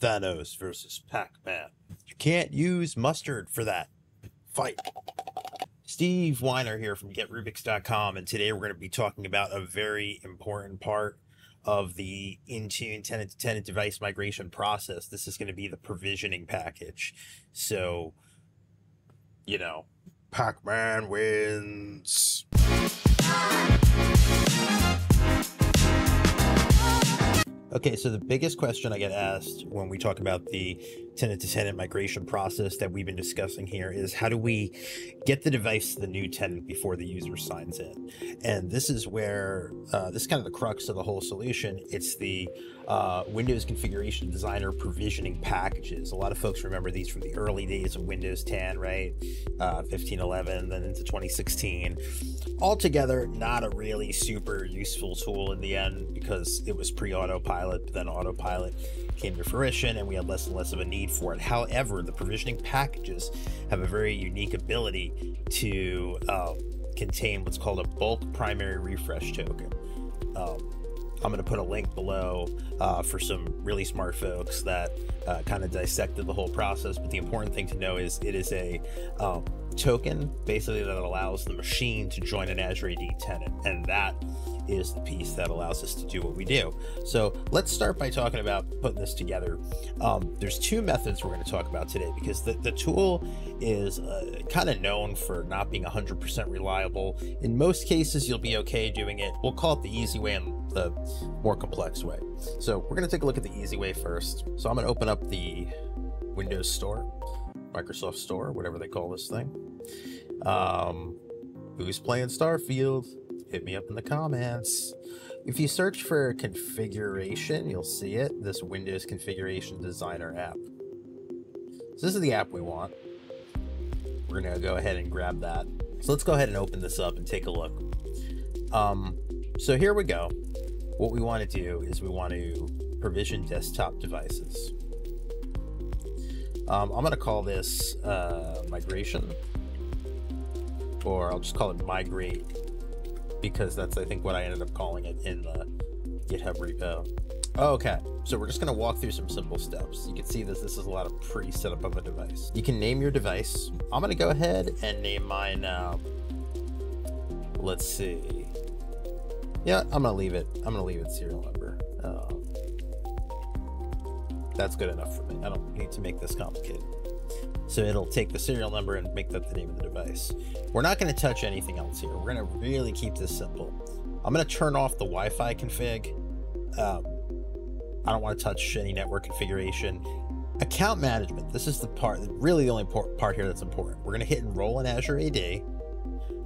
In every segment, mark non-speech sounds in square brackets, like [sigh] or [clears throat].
Thanos versus Pac-Man. You can't use mustard for that. Fight. Steve Weiner here from GetRubix.com, and today we're going to be talking about a very important part of the Intune tenant to tenant device migration process. This is going to be the provisioning package. So, you know, Pac-Man wins. Okay, so the biggest question I get asked when we talk about the tenant to tenant migration process that we've been discussing here is how do we get the device to the new tenant before the user signs in? And this is where uh, this is kind of the crux of the whole solution. It's the uh, Windows Configuration Designer provisioning packages. A lot of folks remember these from the early days of Windows 10, right? Uh, 1511, then into 2016. Altogether, not a really super useful tool in the end because it was pre autopilot, but then autopilot came to fruition and we had less and less of a need for it. However, the provisioning packages have a very unique ability to um, contain what's called a bulk primary refresh token. Um, I'm going to put a link below uh, for some really smart folks that uh, kind of dissected the whole process. But the important thing to know is it is a um, token basically that allows the machine to join an Azure AD tenant. And that is the piece that allows us to do what we do. So let's start by talking about putting this together. Um, there's two methods we're going to talk about today because the, the tool is uh, kind of known for not being 100% reliable. In most cases, you'll be okay doing it. We'll call it the easy way and the more complex way. So we're going to take a look at the easy way first. So I'm going to open up the Windows Store, Microsoft Store, whatever they call this thing. Um, who's playing Starfield? hit me up in the comments. If you search for configuration, you'll see it, this Windows Configuration Designer app. So this is the app we want. We're gonna go ahead and grab that. So let's go ahead and open this up and take a look. Um, so here we go. What we want to do is we want to provision desktop devices. Um, I'm going to call this uh, migration, or I'll just call it migrate because that's I think what I ended up calling it in the GitHub repo. Okay, so we're just gonna walk through some simple steps. You can see this, this is a lot of pre-setup of a device. You can name your device. I'm gonna go ahead and name mine, uh, let's see. Yeah, I'm gonna leave it, I'm gonna leave it serial number. Uh, that's good enough for me. I don't need to make this complicated. So it'll take the serial number and make that the name of the device. We're not going to touch anything else here. We're going to really keep this simple. I'm going to turn off the Wi-Fi config. Um, I don't want to touch any network configuration. Account management. This is the part, really the only part here that's important. We're going to hit enroll in Azure AD,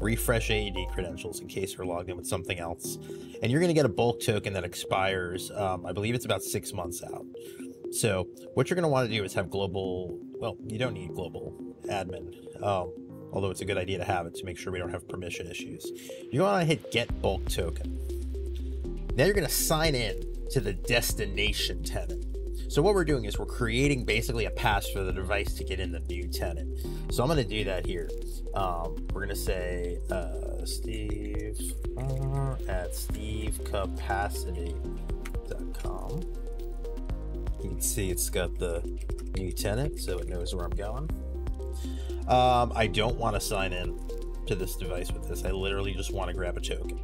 refresh AD credentials in case you're logged in with something else. And you're going to get a bulk token that expires, um, I believe it's about six months out. So what you're going to want to do is have global, well, you don't need global admin, um, although it's a good idea to have it to make sure we don't have permission issues. You want to hit get bulk token. Now you're going to sign in to the destination tenant. So what we're doing is we're creating basically a pass for the device to get in the new tenant. So I'm going to do that here. Um, we're going to say uh, Steve uh, at stevecapacity.com. You can see it's got the new tenant, so it knows where I'm going. Um, I don't want to sign in to this device with this. I literally just want to grab a token.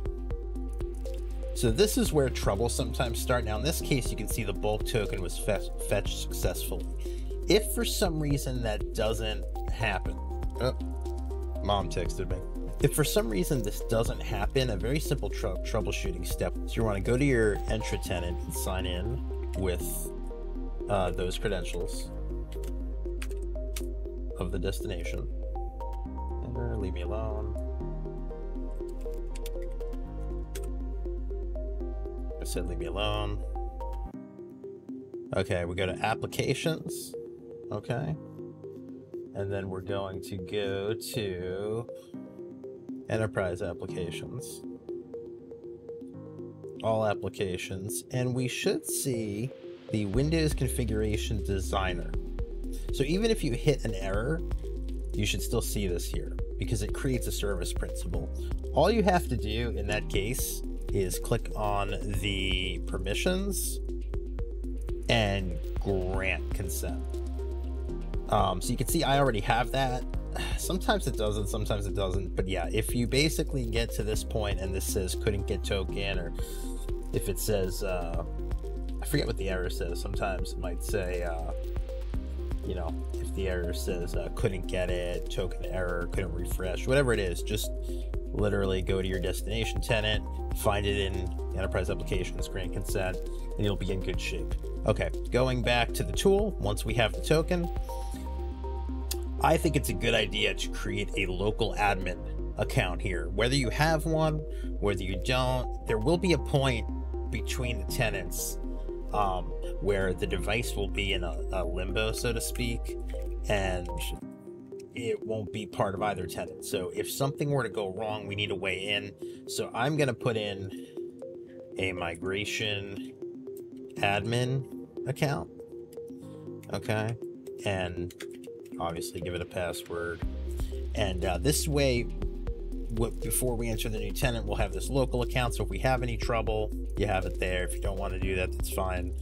So this is where trouble sometimes start. Now in this case, you can see the bulk token was fetch fetched successfully. If for some reason that doesn't happen, oh, mom texted me. If for some reason this doesn't happen, a very simple tr troubleshooting step is you want to go to your Entra tenant and sign in with uh, those credentials of the destination. Enter, leave me alone. I said leave me alone. Okay, we go to applications. Okay. And then we're going to go to enterprise applications. All applications. And we should see the Windows Configuration Designer. So even if you hit an error, you should still see this here because it creates a service principal. All you have to do in that case is click on the permissions and grant consent. Um, so you can see I already have that. [sighs] Sometimes it doesn't, sometimes it doesn't. But yeah, if you basically get to this point and this says couldn't get token, or if it says, uh, I forget what the error says. Sometimes it might say, uh, you know, if the error says uh, couldn't get it, token error, couldn't refresh, whatever it is, just literally go to your destination tenant, find it in enterprise applications, grant consent, and you'll be in good shape. Okay, going back to the tool, once we have the token, I think it's a good idea to create a local admin account here. Whether you have one, whether you don't, there will be a point between the tenants um, where the device will be in a, a limbo, so to speak, and it won't be part of either tenant. So if something were to go wrong, we need to weigh in. So I'm going to put in a migration admin account. Okay. And obviously give it a password. And uh, this way, before we enter the new tenant, we'll have this local account. So if we have any trouble, you have it there. If you don't want to do that, that's fine.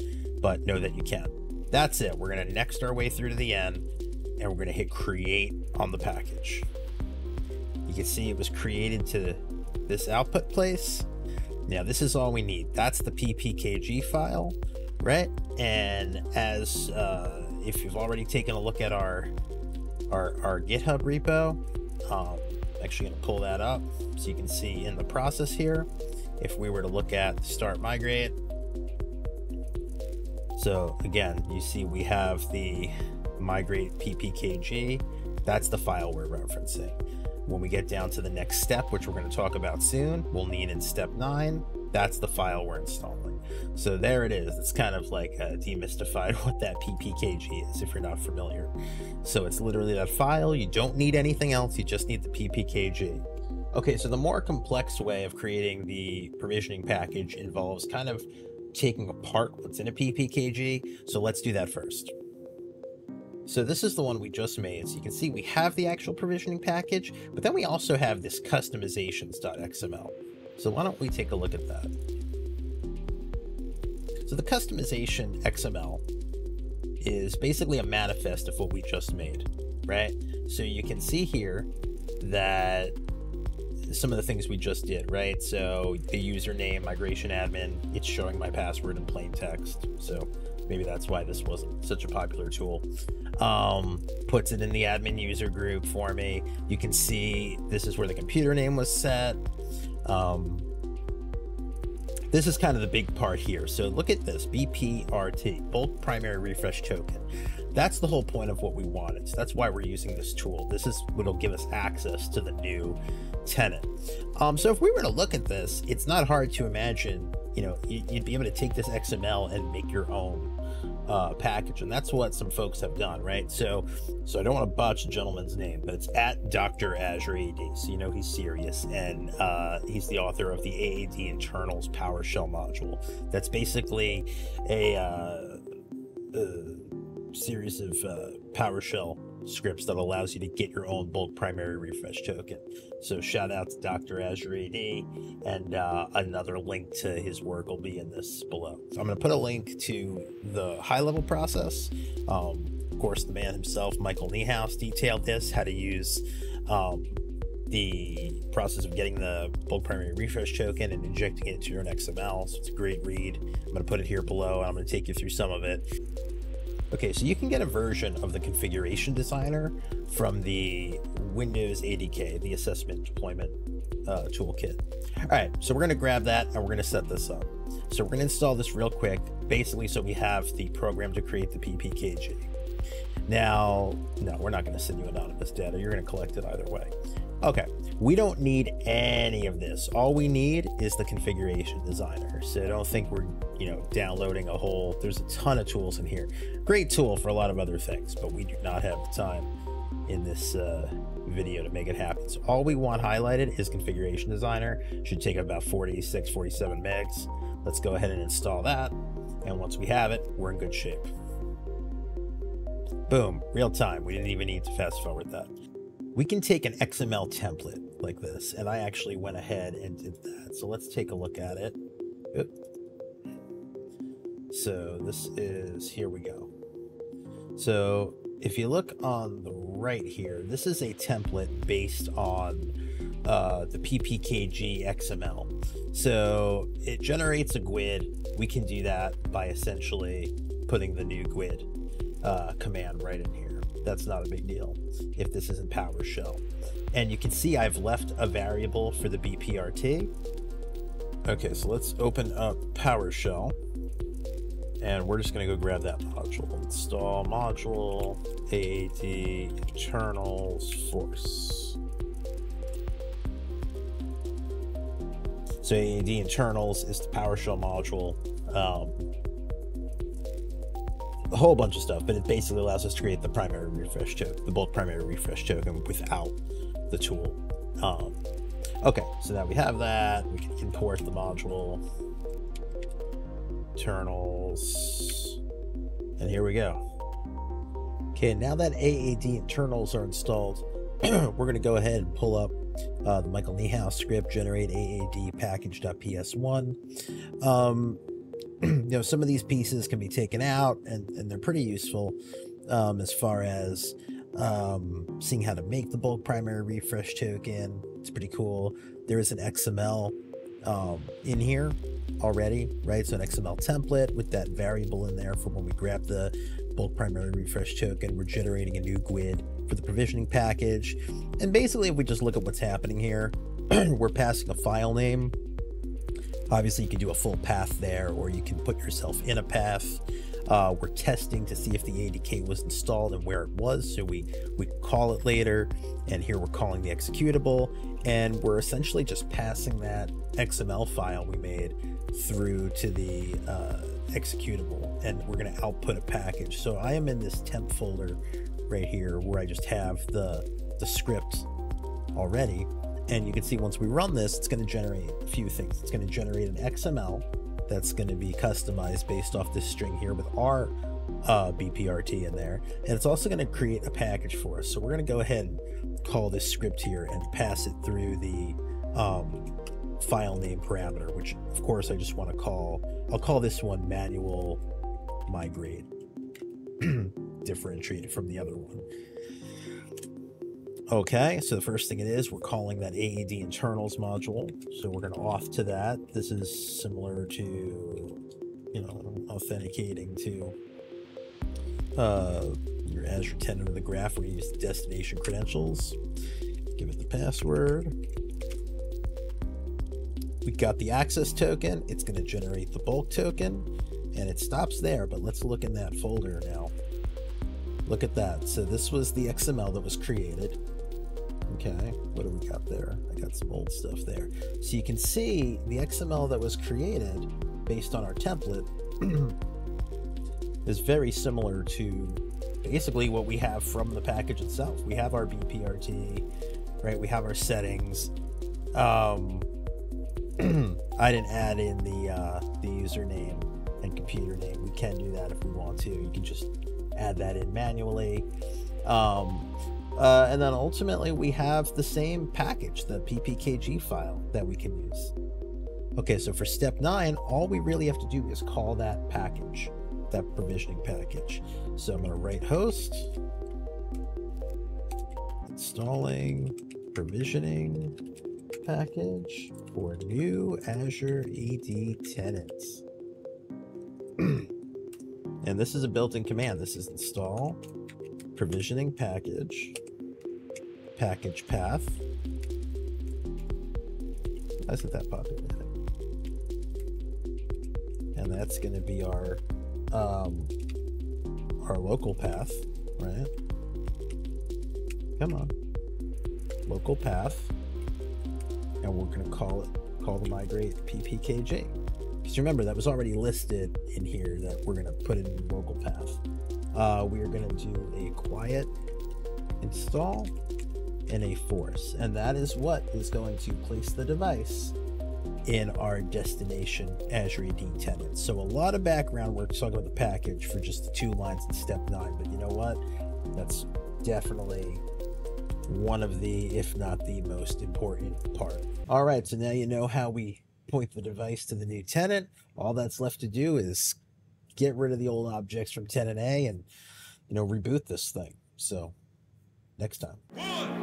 But know that you can. That's it. We're going to next our way through to the end and we're going to hit create on the package. You can see it was created to this output place. Now this is all we need. That's the PPKG file, right? And as uh, if you've already taken a look at our our, our GitHub repo, um, actually going to pull that up so you can see in the process here. If we were to look at start migrate, so again, you see we have the migrate ppkg. That's the file we're referencing. When we get down to the next step, which we're going to talk about soon, we'll need in step nine, that's the file we're installing. So there it is. It's kind of like uh, demystified [laughs] what that ppkg is if you're not familiar. So it's literally that file. You don't need anything else. You just need the ppkg. Okay, so the more complex way of creating the provisioning package involves kind of taking apart what's in a ppkg. So let's do that first. So this is the one we just made. So you can see we have the actual provisioning package, but then we also have this customizations.xml. So why don't we take a look at that? So the customization XML is basically a manifest of what we just made, right? So you can see here that some of the things we just did, right? So the username, migration admin, it's showing my password in plain text. So maybe that's why this wasn't such a popular tool um, puts it in the admin user group for me. You can see this is where the computer name was set. Um, this is kind of the big part here. So look at this BPRT, bulk primary refresh token. That's the whole point of what we wanted. So that's why we're using this tool. This is what'll give us access to the new tenant. Um, so if we were to look at this, it's not hard to imagine, you know, you'd be able to take this XML and make your own uh, package, and that's what some folks have done, right? So, so I don't want to botch the gentleman's name, but it's at Dr. Azure AD, so you know he's serious, and uh, he's the author of the AAD internals PowerShell module. That's basically a, uh, a series of uh, PowerShell scripts that allows you to get your own bulk primary refresh token. So shout out to Dr. Azure AD, and uh, another link to his work will be in this below. So I'm going to put a link to the high level process. Um, of course, the man himself, Michael Niehaus, detailed this how to use. Um, the process of getting the bulk primary refresh token and injecting it into your own XML. So it's a great read. I'm going to put it here below I'm going to take you through some of it. Okay, so you can get a version of the configuration designer from the Windows ADK, the assessment deployment uh, toolkit. All right, so we're gonna grab that and we're gonna set this up. So we're gonna install this real quick, basically so we have the program to create the PPKG. Now, no, we're not gonna send you anonymous data. You're gonna collect it either way. Okay, we don't need any of this. All we need is the configuration designer. So don't think we're, you know, downloading a whole, there's a ton of tools in here. Great tool for a lot of other things, but we do not have the time in this uh, video to make it happen. So all we want highlighted is configuration designer. Should take about 46, 47 megs. Let's go ahead and install that. And once we have it, we're in good shape. Boom, real time. We didn't even need to fast forward that we can take an XML template like this, and I actually went ahead and did that. So let's take a look at it. Oop. So this is, here we go. So if you look on the right here, this is a template based on uh, the PPKG XML. So it generates a GUID. We can do that by essentially putting the new GUID uh, command right in here. That's not a big deal if this isn't PowerShell. And you can see I've left a variable for the BPRT. Okay, so let's open up PowerShell. And we're just going to go grab that module. Install module AAD internals force. So AAD internals is the PowerShell module. Um, a whole bunch of stuff, but it basically allows us to create the primary refresh token, the bulk primary refresh token without the tool. Um, okay, so now we have that. We can import the module internals, and here we go. Okay, now that AAD internals are installed, [clears throat] we're going to go ahead and pull up uh, the Michael Niehaus script, generate AAD package.ps1. Um, [clears throat] you know, some of these pieces can be taken out and, and they're pretty useful um, as far as um, seeing how to make the bulk primary refresh token. It's pretty cool. There is an XML um, in here already, right? So an XML template with that variable in there for when we grab the bulk primary refresh token, we're generating a new GUID for the provisioning package. And basically, if we just look at what's happening here, [clears throat] we're passing a file name Obviously, you can do a full path there, or you can put yourself in a path. Uh, we're testing to see if the ADK was installed and where it was, so we we call it later. And here we're calling the executable, and we're essentially just passing that XML file we made through to the uh, executable, and we're going to output a package. So I am in this temp folder right here where I just have the the script already and you can see once we run this, it's going to generate a few things. It's going to generate an XML that's going to be customized based off this string here with our uh, BPRT in there. And it's also going to create a package for us. So we're going to go ahead and call this script here and pass it through the um, file name parameter, which of course I just want to call, I'll call this one manual migrate, [clears throat] differentiated from the other one. Okay, so the first thing it is, we're calling that AAD internals module. So we're going to off to that. This is similar to, you know, authenticating to uh, your Azure tenant of the graph where you use the destination credentials. Give it the password. We got the access token. It's going to generate the bulk token and it stops there, but let's look in that folder now. Look at that. So this was the XML that was created. Okay, what do we got there? I got some old stuff there. So you can see the XML that was created based on our template is very similar to basically what we have from the package itself. We have our BPRT, right? We have our settings. Um, [clears throat] I didn't add in the uh, the username and computer name. We can do that if we want to. You can just add that in manually. Um, uh, and then ultimately we have the same package, the ppkg file that we can use. Okay, so for step nine, all we really have to do is call that package, that provisioning package. So I'm going to write host, installing provisioning package for new Azure AD tenants. [clears throat] and this is a built-in command. This is install provisioning package, package path. Why isn't that popular? And that's going to be our um, our local path, right? Come on, local path, and we're going to call it call the migrate ppkg. Because remember that was already listed in here that we're going to put in local path uh, we are going to do a quiet install and a force. And that is what is going to place the device in our destination Azure AD tenant. So a lot of background work talking about the package for just the two lines in step nine. But you know what? That's definitely one of the, if not the most important part. All right, so now you know how we point the device to the new tenant. All that's left to do is get rid of the old objects from tenant A and you know, reboot this thing. So next time. One,